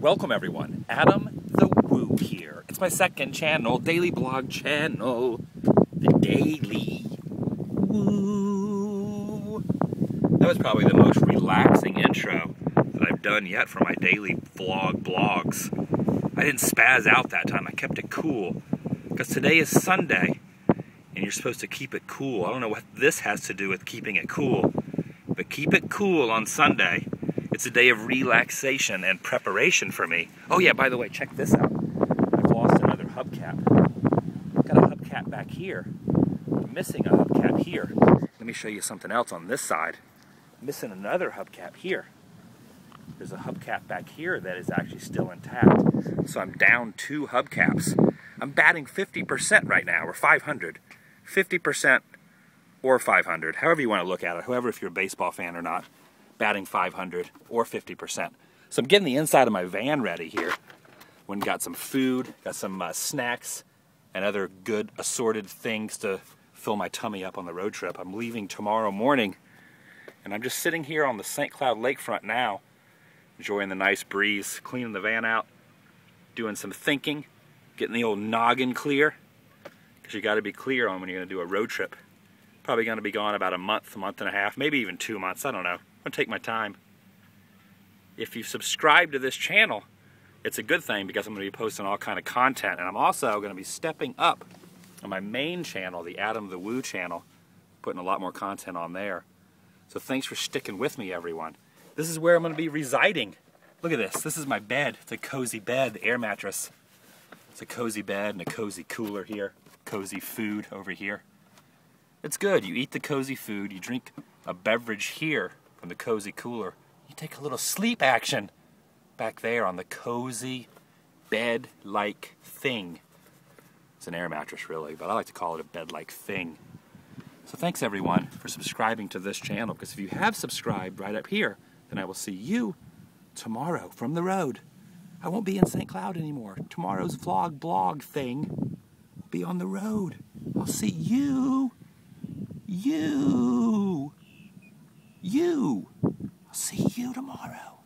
Welcome everyone, Adam the Woo here. It's my second channel, daily blog channel, the Daily Woo. That was probably the most relaxing intro that I've done yet for my daily vlog blogs. I didn't spaz out that time, I kept it cool. Because today is Sunday, and you're supposed to keep it cool. I don't know what this has to do with keeping it cool, but keep it cool on Sunday it's a day of relaxation and preparation for me. Oh yeah, by the way, check this out. I've lost another hubcap. Got a hubcap back here. I'm missing a hubcap here. Let me show you something else on this side. Missing another hubcap here. There's a hubcap back here that is actually still intact. So I'm down two hubcaps. I'm batting 50% right now, or 500. 50% or 500, however you want to look at it, however if you're a baseball fan or not batting 500 or 50%. So I'm getting the inside of my van ready here. When got some food, got some uh, snacks, and other good assorted things to fill my tummy up on the road trip. I'm leaving tomorrow morning, and I'm just sitting here on the St. Cloud lakefront now, enjoying the nice breeze, cleaning the van out, doing some thinking, getting the old noggin clear, because you got to be clear on when you're going to do a road trip. Probably going to be gone about a month, a month and a half, maybe even two months, I don't know. Going to take my time. If you subscribe to this channel, it's a good thing because I'm going to be posting all kind of content. And I'm also going to be stepping up on my main channel, the Adam the Woo channel, putting a lot more content on there. So thanks for sticking with me, everyone. This is where I'm going to be residing. Look at this. This is my bed. It's a cozy bed, the air mattress. It's a cozy bed and a cozy cooler here. Cozy food over here. It's good. You eat the cozy food, you drink a beverage here the cozy cooler. You take a little sleep action back there on the cozy bed-like thing. It's an air mattress really, but I like to call it a bed-like thing. So thanks everyone for subscribing to this channel because if you have subscribed right up here, then I will see you tomorrow from the road. I won't be in St. Cloud anymore. Tomorrow's vlog blog thing will be on the road. I'll see you. You you. I'll see you tomorrow.